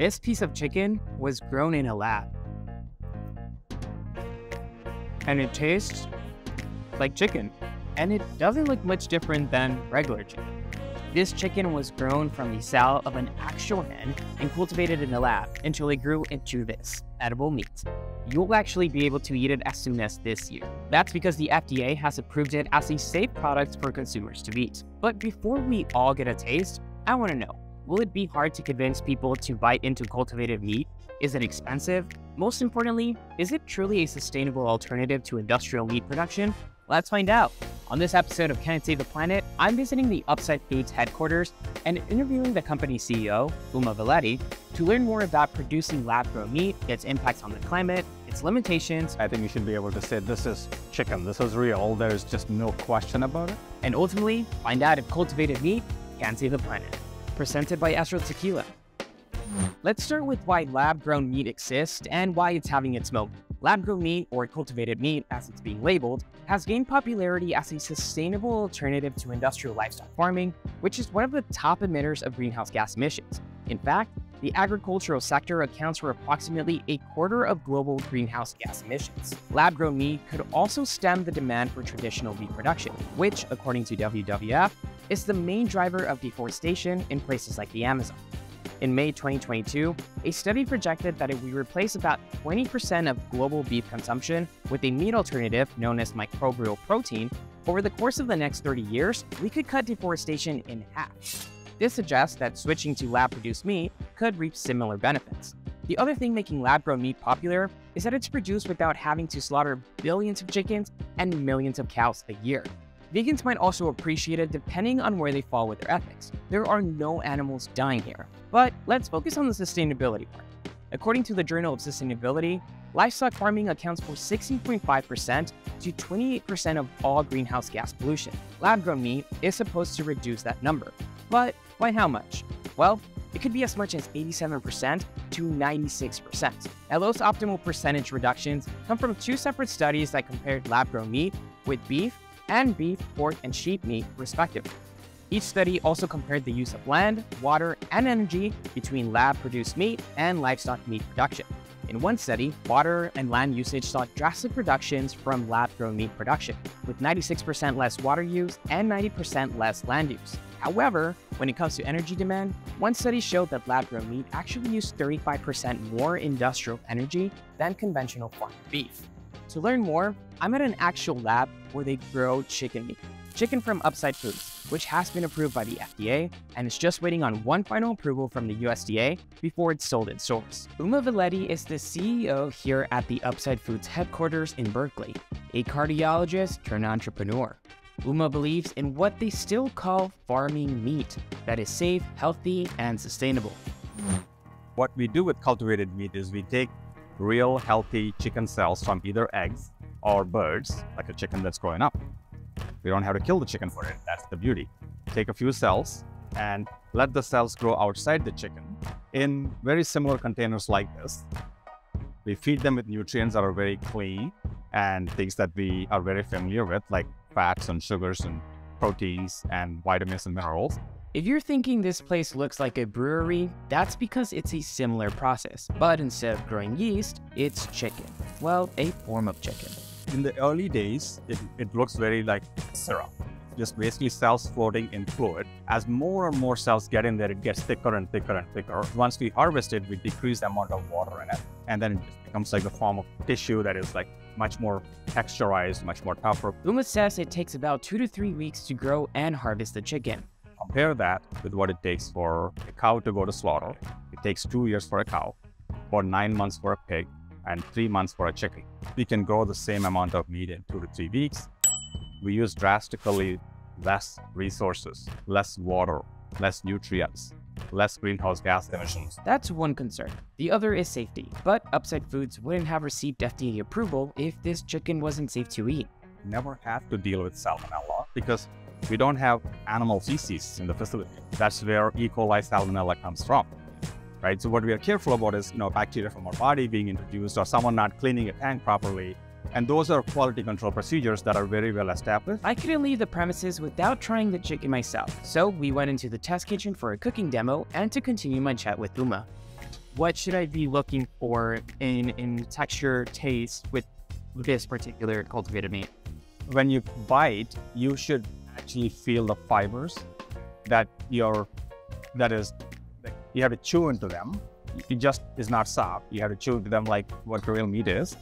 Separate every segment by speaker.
Speaker 1: This piece of chicken was grown in a lab. And it tastes like chicken. And it doesn't look much different than regular chicken. This chicken was grown from the cell of an actual hen and cultivated in a lab until it grew into this edible meat. You'll actually be able to eat it as soon as this year. That's because the FDA has approved it as a safe product for consumers to eat. But before we all get a taste, I want to know will it be hard to convince people to bite into cultivated meat? Is it expensive? Most importantly, is it truly a sustainable alternative to industrial meat production? Let's find out. On this episode of Can It Save the Planet, I'm visiting the Upside Foods headquarters and interviewing the company's CEO, Uma Valeti, to learn more about producing lab-grown meat, its impacts on the climate, its limitations.
Speaker 2: I think you should be able to say this is chicken, this is real, there's just no question about it.
Speaker 1: And ultimately, find out if cultivated meat can save the planet. Presented by Astral Tequila. Let's start with why lab-grown meat exists and why it's having its moment. Lab-grown meat, or cultivated meat as it's being labeled, has gained popularity as a sustainable alternative to industrial livestock farming, which is one of the top emitters of greenhouse gas emissions. In fact, the agricultural sector accounts for approximately a quarter of global greenhouse gas emissions. Lab-grown meat could also stem the demand for traditional meat production, which, according to WWF, is the main driver of deforestation in places like the Amazon. In May 2022, a study projected that if we replace about 20% of global beef consumption with a meat alternative known as microbial protein, over the course of the next 30 years, we could cut deforestation in half. This suggests that switching to lab produced meat could reap similar benefits. The other thing making lab grown meat popular is that it's produced without having to slaughter billions of chickens and millions of cows a year. Vegans might also appreciate it depending on where they fall with their ethics. There are no animals dying here. But let's focus on the sustainability part. According to the Journal of Sustainability, livestock farming accounts for 16.5% to 28% of all greenhouse gas pollution. Lab grown meat is supposed to reduce that number. But by how much? Well, it could be as much as 87% to 96%. Now, those optimal percentage reductions come from two separate studies that compared lab grown meat with beef and beef, pork, and sheep meat, respectively. Each study also compared the use of land, water, and energy between lab-produced meat and livestock meat production. In one study, water and land usage saw drastic reductions from lab-grown meat production, with 96% less water use and 90% less land use. However, when it comes to energy demand, one study showed that lab-grown meat actually used 35% more industrial energy than conventional farmed beef. To learn more, I'm at an actual lab where they grow chicken meat. Chicken from Upside Foods, which has been approved by the FDA and is just waiting on one final approval from the USDA before it's sold in stores. Uma Valeti is the CEO here at the Upside Foods headquarters in Berkeley, a cardiologist turned entrepreneur. Uma believes in what they still call farming meat that is safe, healthy, and sustainable.
Speaker 2: What we do with cultivated meat is we take real healthy chicken cells from either eggs or birds, like a chicken that's growing up. We don't have to kill the chicken for it. That's the beauty. Take a few cells and let the cells grow outside the chicken in very similar containers like this. We feed them with nutrients that are very clean and things that we are very familiar with, like fats and sugars and proteins and vitamins and minerals.
Speaker 1: If you're thinking this place looks like a brewery, that's because it's a similar process. But instead of growing yeast, it's chicken. Well, a form of chicken.
Speaker 2: In the early days, it, it looks very like syrup. Just basically cells floating in fluid. As more and more cells get in there, it gets thicker and thicker and thicker. Once we harvest it, we decrease the amount of water in it. And then it just becomes like a form of tissue that is like much more texturized, much more tougher.
Speaker 1: Uma says it takes about two to three weeks to grow and harvest the chicken.
Speaker 2: Compare that with what it takes for a cow to go to slaughter. It takes two years for a cow, or nine months for a pig, and three months for a chicken. We can grow the same amount of meat in two to three weeks. We use drastically less resources, less water, less nutrients, less greenhouse gas emissions.
Speaker 1: That's one concern. The other is safety. But Upside Foods wouldn't have received FDA approval if this chicken wasn't safe to eat.
Speaker 2: Never have to deal with salmonella because we don't have animal feces in the facility. That's where E. coli salmonella comes from. Right? So what we are careful about is, you know, bacteria from our body being introduced or someone not cleaning a tank properly. And those are quality control procedures that are very well established.
Speaker 1: I couldn't leave the premises without trying the chicken myself, so we went into the test kitchen for a cooking demo and to continue my chat with Uma. what should I be looking for in, in texture, taste with this particular cultivated meat?
Speaker 2: When you bite, you should actually feel the fibers that you're, that is, you have to chew into them. It just is not soft. You have to chew into them like what real meat is.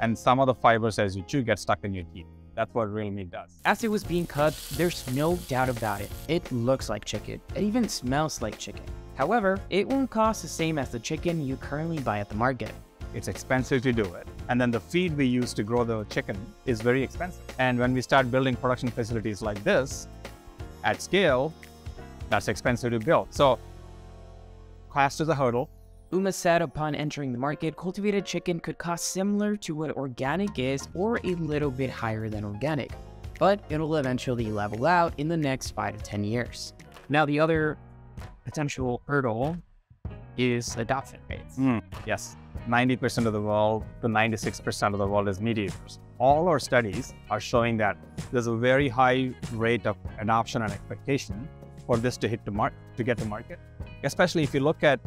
Speaker 2: And some of the fibers as you chew get stuck in your teeth. That's what real meat does.
Speaker 1: As it was being cut, there's no doubt about it. It looks like chicken. It even smells like chicken. However, it won't cost the same as the chicken you currently buy at the market.
Speaker 2: It's expensive to do it. And then the feed we use to grow the chicken is very expensive. And when we start building production facilities like this at scale, that's expensive to build. So cost is a hurdle.
Speaker 1: Uma said upon entering the market, cultivated chicken could cost similar to what organic is or a little bit higher than organic, but it'll eventually level out in the next 5 to 10 years. Now, the other potential hurdle is adoption rates.
Speaker 2: Mm, yes, 90% of the world to 96% of the world is mediators. All our studies are showing that there's a very high rate of adoption and expectation for this to hit the mark to get to market. Especially if you look at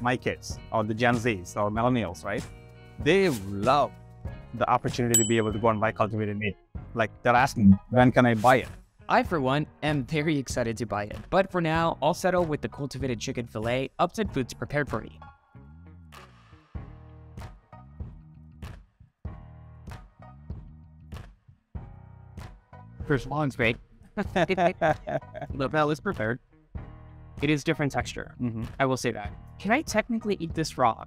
Speaker 2: my kids or the Gen Zs or millennials, right? They love the opportunity to be able to go and buy cultivated meat. Like they're asking, when can I buy it?
Speaker 1: I, for one, am very excited to buy it. But for now, I'll settle with the cultivated chicken fillet Upside Foods prepared for me. First one's great. the bell is prepared. It is different texture.
Speaker 2: Mm-hmm.
Speaker 1: I will say that. Can I technically eat this raw?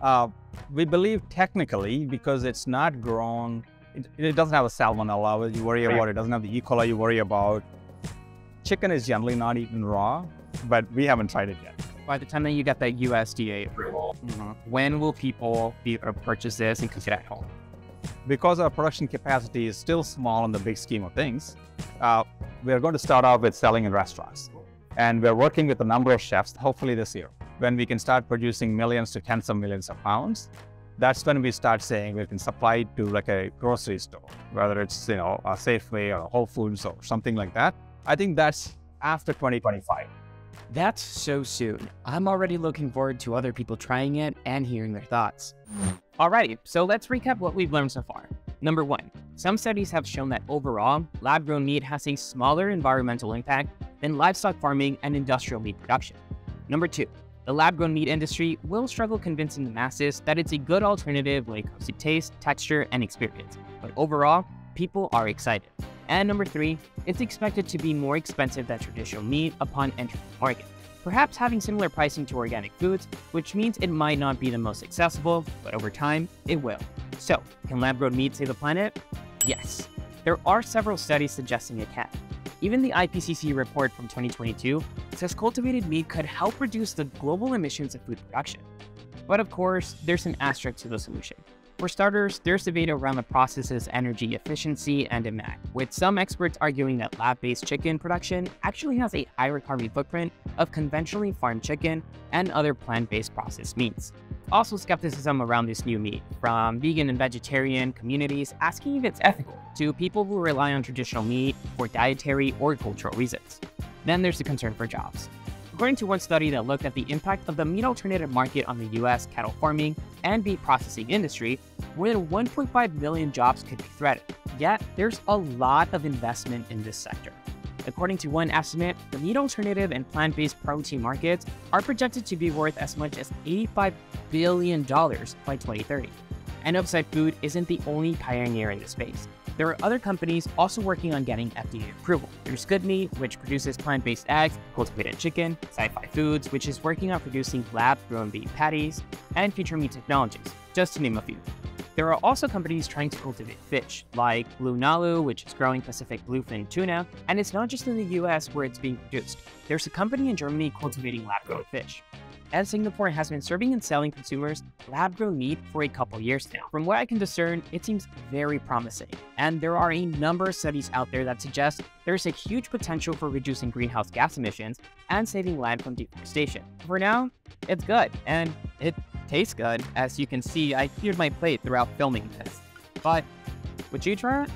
Speaker 2: Uh, we believe technically because it's not grown, it, it doesn't have a salmonella you worry about, it doesn't have the E. coli you worry about. Chicken is generally not eaten raw, but we haven't tried it yet.
Speaker 1: By the time that you get that USDA approval, when will people be able to purchase this and cook it at home?
Speaker 2: Because our production capacity is still small in the big scheme of things, uh, we're going to start off with selling in restaurants. And we're working with a number of chefs, hopefully this year, when we can start producing millions to tens of millions of pounds. That's when we start saying we can supply to like a grocery store, whether it's, you know, a Safeway or a Whole Foods or something like that. I think that's after 2025.
Speaker 1: That's so soon. I'm already looking forward to other people trying it and hearing their thoughts. Alrighty, so let's recap what we've learned so far. Number one, some studies have shown that overall, lab grown meat has a smaller environmental impact than livestock farming and industrial meat production. Number two, the lab grown meat industry will struggle convincing the masses that it's a good alternative when it comes to taste, texture, and experience. But overall, people are excited. And number three, it's expected to be more expensive than traditional meat upon entering the market. Perhaps having similar pricing to organic foods, which means it might not be the most accessible, but over time, it will. So, can lab grown meat save the planet? Yes. There are several studies suggesting it can. Even the IPCC report from 2022 says cultivated meat could help reduce the global emissions of food production. But of course, there's an asterisk to the solution. For starters, there's debate around the process's energy efficiency and demand, with some experts arguing that lab-based chicken production actually has a higher carbon footprint of conventionally farmed chicken and other plant-based processed meats. Also skepticism around this new meat, from vegan and vegetarian communities asking if it's ethical, to people who rely on traditional meat for dietary or cultural reasons. Then there's the concern for jobs. According to one study that looked at the impact of the meat alternative market on the US cattle farming and beef processing industry, more than 1.5 million jobs could be threatened. Yet, there's a lot of investment in this sector. According to one estimate, the meat alternative and plant based protein markets are projected to be worth as much as $85 billion by 2030. And Upside Food isn't the only pioneer in this space. There are other companies also working on getting FDA approval. There's Good Meat, which produces plant-based eggs, cultivated chicken, Sci-Fi Foods, which is working on producing lab-grown beef patties, and Future Meat Technologies, just to name a few. There are also companies trying to cultivate fish, like BlueNalu, which is growing Pacific bluefin tuna, and it's not just in the US where it's being produced. There's a company in Germany cultivating lab-grown fish and Singapore has been serving and selling consumers lab grown meat for a couple years now. From what I can discern, it seems very promising, and there are a number of studies out there that suggest there's a huge potential for reducing greenhouse gas emissions and saving land from deforestation. For now, it's good, and it tastes good. As you can see, I cleared my plate throughout filming this. But would you try it?